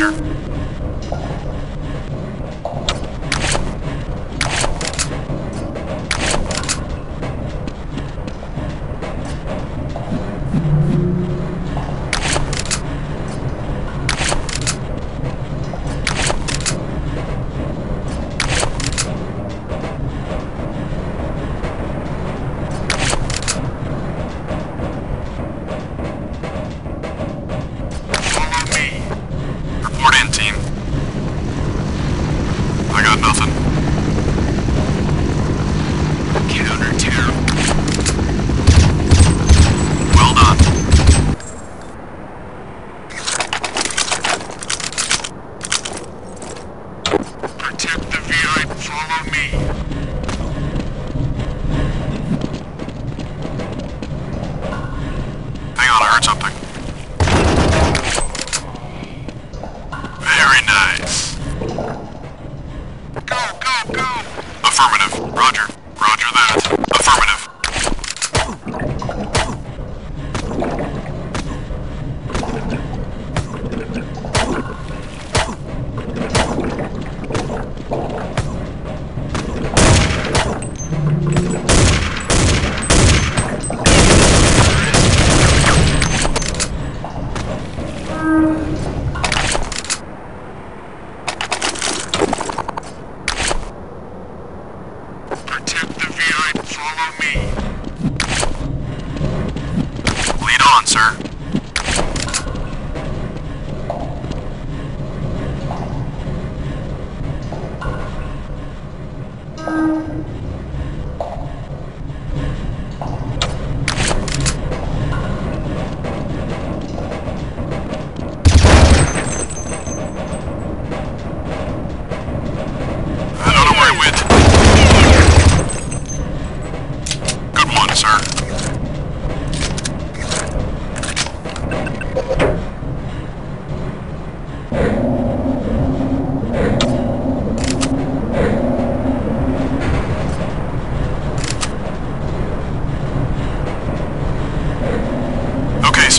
着。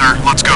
Sir, let's go.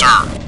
sir.